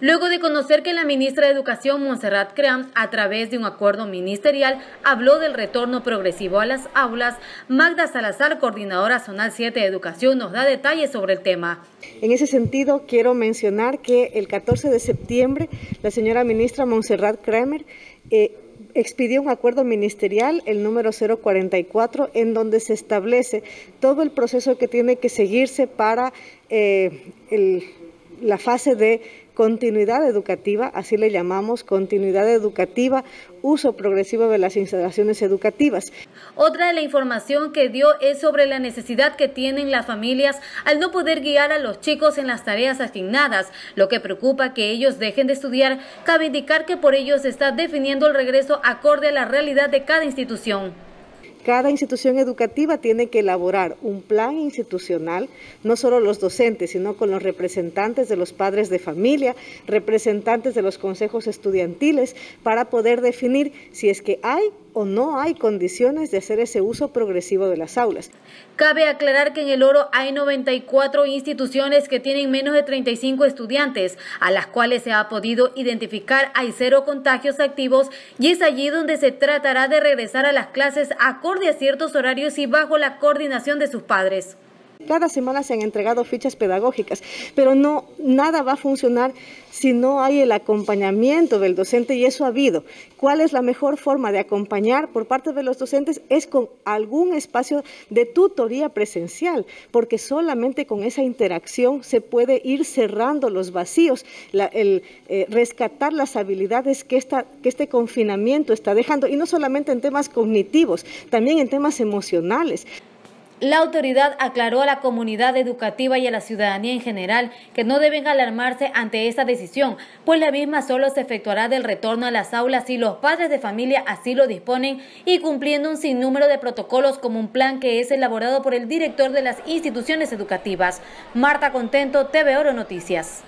luego de conocer que la ministra de Educación, Montserrat Cream, a través de un acuerdo ministerial, habló del retorno progresivo a las aulas, Magda Salazar, coordinadora zonal 7 de Educación, nos da detalles sobre el tema. En ese sentido, quiero mencionar que el 14 de septiembre, la señora ministra Montserrat Kramer eh, expidió un acuerdo ministerial, el número 044, en donde se establece todo el proceso que tiene que seguirse para eh, la fase de continuidad educativa, así le llamamos, continuidad educativa, uso progresivo de las instalaciones educativas. Otra de la información que dio es sobre la necesidad que tienen las familias al no poder guiar a los chicos en las tareas asignadas, lo que preocupa que ellos dejen de estudiar. Cabe indicar que por ello se está definiendo el regreso acorde a la realidad de cada institución. Cada institución educativa tiene que elaborar un plan institucional, no solo los docentes, sino con los representantes de los padres de familia, representantes de los consejos estudiantiles, para poder definir si es que hay o no hay condiciones de hacer ese uso progresivo de las aulas. Cabe aclarar que en el Oro hay 94 instituciones que tienen menos de 35 estudiantes, a las cuales se ha podido identificar hay cero contagios activos y es allí donde se tratará de regresar a las clases acorde a ciertos horarios y bajo la coordinación de sus padres. Cada semana se han entregado fichas pedagógicas, pero no nada va a funcionar si no hay el acompañamiento del docente y eso ha habido. ¿Cuál es la mejor forma de acompañar por parte de los docentes? Es con algún espacio de tutoría presencial, porque solamente con esa interacción se puede ir cerrando los vacíos, eh, rescatar las habilidades que, que este confinamiento está dejando, y no solamente en temas cognitivos, también en temas emocionales. La autoridad aclaró a la comunidad educativa y a la ciudadanía en general que no deben alarmarse ante esta decisión, pues la misma solo se efectuará del retorno a las aulas si los padres de familia así lo disponen y cumpliendo un sinnúmero de protocolos como un plan que es elaborado por el director de las instituciones educativas. Marta Contento, TV Oro Noticias.